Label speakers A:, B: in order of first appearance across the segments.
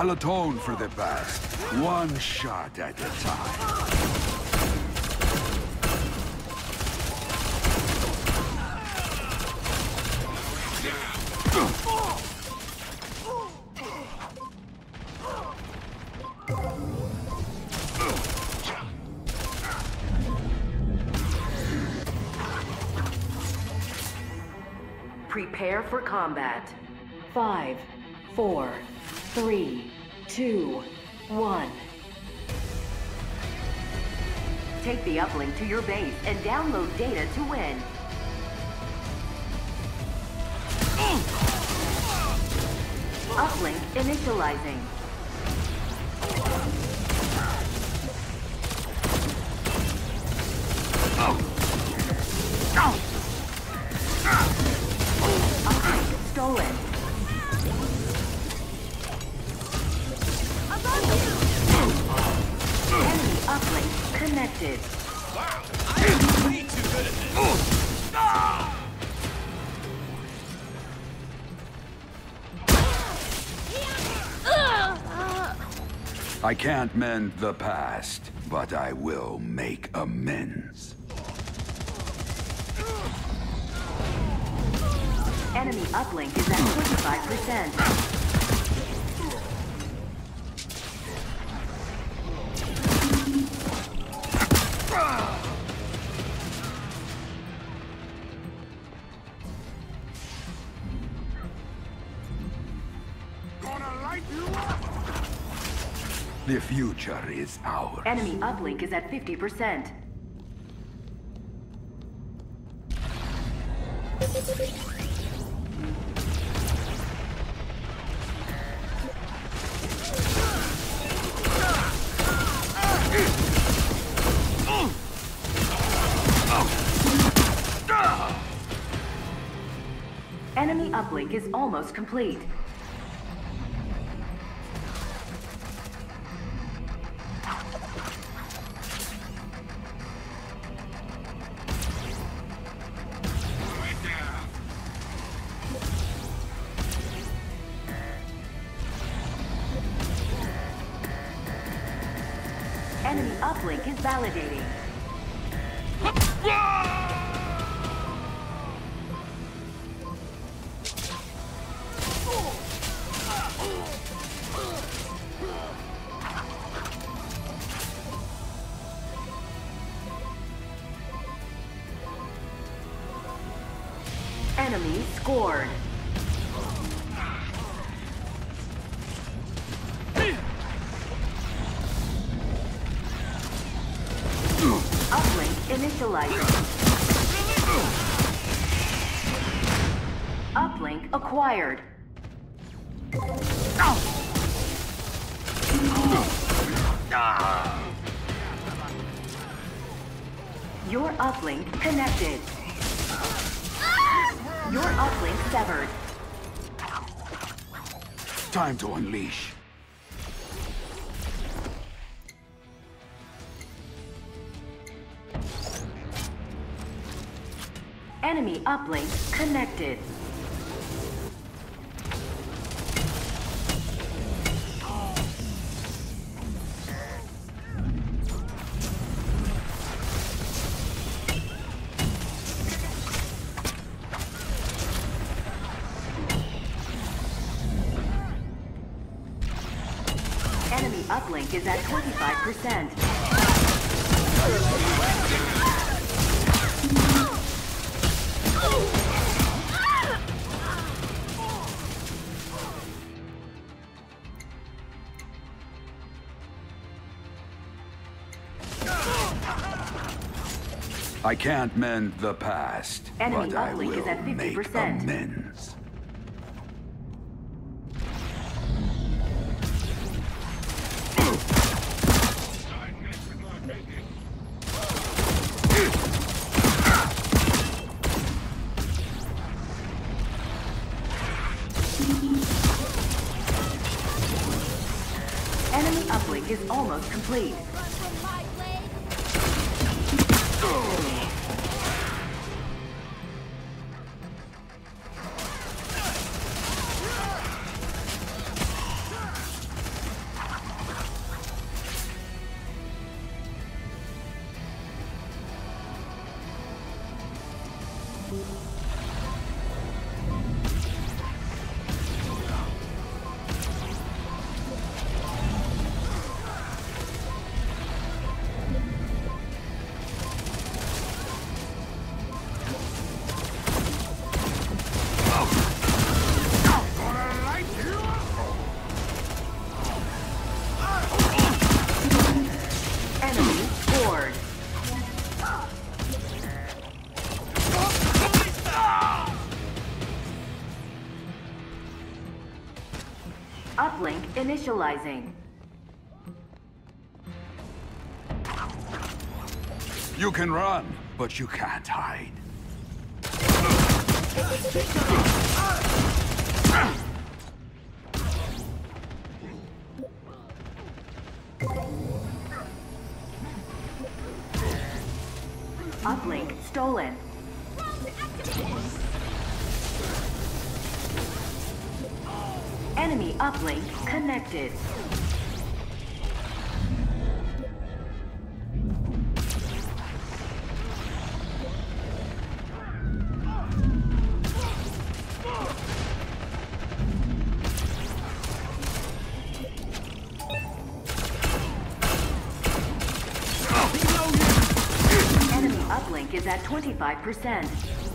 A: I'll atone for the past, one shot at a time.
B: Prepare for combat. Five, four, three, two, one. Take the uplink to your base and download data to win. Uplink initializing. Uplink
A: I can't mend the past, but I will make amends.
B: Enemy uplink is at 25%.
A: The future is ours.
B: Enemy uplink is at 50%. Enemy uplink is almost complete. Uplink is validating. Enemy scored. Initializing. Uplink acquired. Your uplink connected. Your uplink severed.
A: Time to unleash.
B: Enemy uplink connected. Enemy uplink is at 25%.
A: I can't mend the past,
B: Enemy
A: but I
B: uplink
A: will
B: is at
A: make
B: 50%.
A: amends.
B: Enemy uplink is almost complete. Initializing.
A: You can run, but you can't hide.
B: Enemy uplink connected. Enemy uplink is at 25%.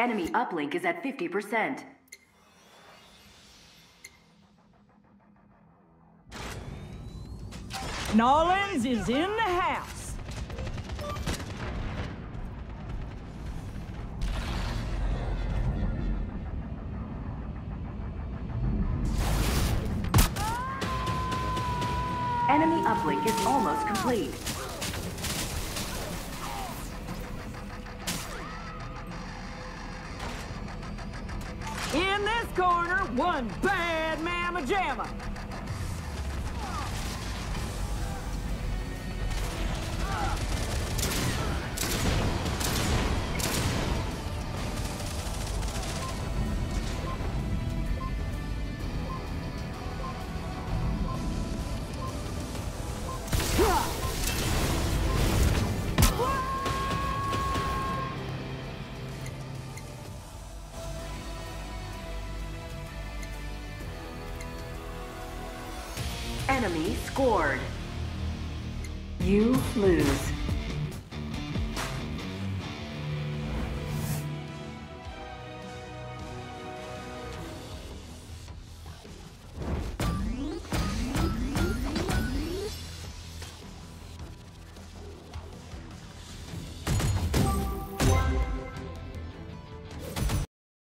B: Enemy uplink is at 50%.
C: Nolans is in the house.
B: Enemy uplink is almost complete.
C: In this corner, one bad mamma jammer.
B: Scored. You lose.